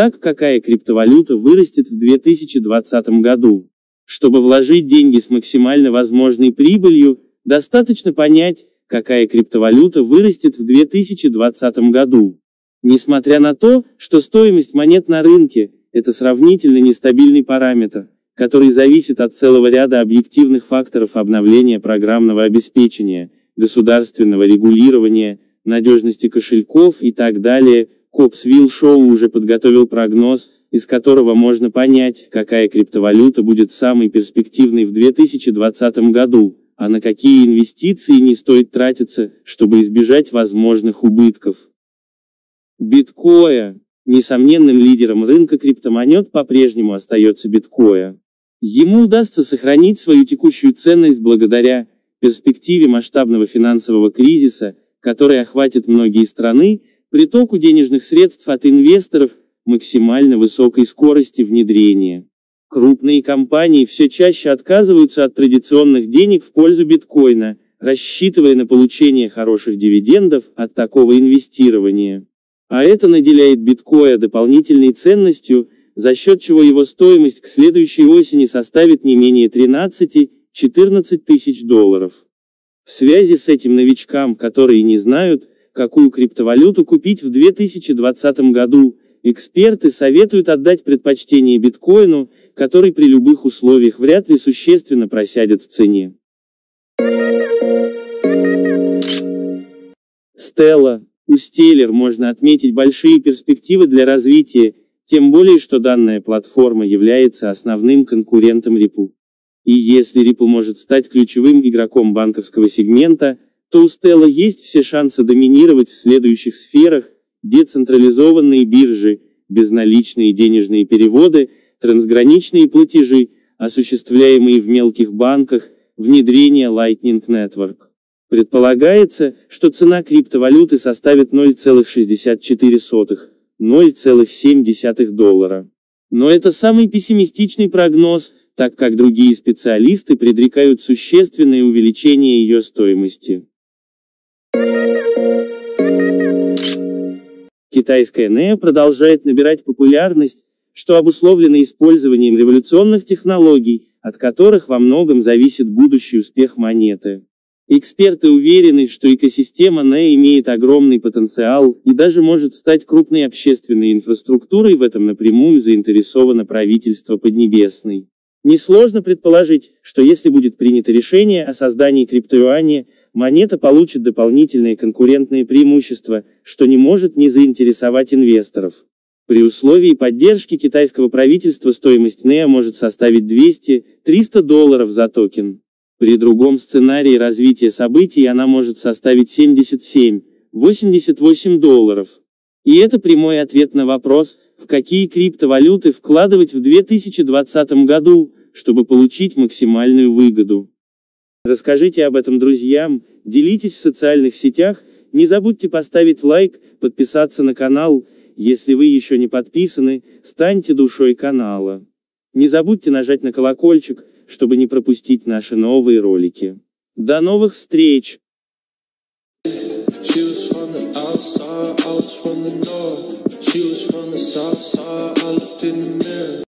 Итак, какая криптовалюта вырастет в 2020 году? Чтобы вложить деньги с максимально возможной прибылью, достаточно понять, какая криптовалюта вырастет в 2020 году. Несмотря на то, что стоимость монет на рынке – это сравнительно нестабильный параметр, который зависит от целого ряда объективных факторов обновления программного обеспечения, государственного регулирования, надежности кошельков и так далее, Копсвилл Шоу уже подготовил прогноз, из которого можно понять, какая криптовалюта будет самой перспективной в 2020 году, а на какие инвестиции не стоит тратиться, чтобы избежать возможных убытков. Биткоя. Несомненным лидером рынка криптомонет по-прежнему остается биткоя. Ему удастся сохранить свою текущую ценность благодаря перспективе масштабного финансового кризиса, который охватит многие страны, притоку денежных средств от инвесторов, максимально высокой скорости внедрения. Крупные компании все чаще отказываются от традиционных денег в пользу биткоина, рассчитывая на получение хороших дивидендов от такого инвестирования. А это наделяет биткоя дополнительной ценностью, за счет чего его стоимость к следующей осени составит не менее 13-14 тысяч долларов. В связи с этим новичкам, которые не знают, какую криптовалюту купить в 2020 году, эксперты советуют отдать предпочтение биткоину, который при любых условиях вряд ли существенно просядет в цене. Стелла, у Stellar можно отметить большие перспективы для развития, тем более что данная платформа является основным конкурентом Ripple. И если Ripple может стать ключевым игроком банковского сегмента, то у Stellar есть все шансы доминировать в следующих сферах, децентрализованные биржи, безналичные денежные переводы, трансграничные платежи, осуществляемые в мелких банках, внедрение Lightning Network. Предполагается, что цена криптовалюты составит 0,64 0,7 доллара. Но это самый пессимистичный прогноз, так как другие специалисты предрекают существенное увеличение ее стоимости. Китайская NEO продолжает набирать популярность, что обусловлено использованием революционных технологий, от которых во многом зависит будущий успех монеты. Эксперты уверены, что экосистема NE имеет огромный потенциал и даже может стать крупной общественной инфраструктурой, в этом напрямую заинтересовано правительство Поднебесной. Несложно предположить, что если будет принято решение о создании криптоюаня, монета получит дополнительные конкурентные преимущества, что не может не заинтересовать инвесторов. При условии поддержки китайского правительства стоимость NEA может составить 200-300 долларов за токен. При другом сценарии развития событий она может составить 77-88 долларов. И это прямой ответ на вопрос, в какие криптовалюты вкладывать в 2020 году, чтобы получить максимальную выгоду. Расскажите об этом друзьям, делитесь в социальных сетях, не забудьте поставить лайк, подписаться на канал, если вы еще не подписаны, станьте душой канала. Не забудьте нажать на колокольчик, чтобы не пропустить наши новые ролики. До новых встреч!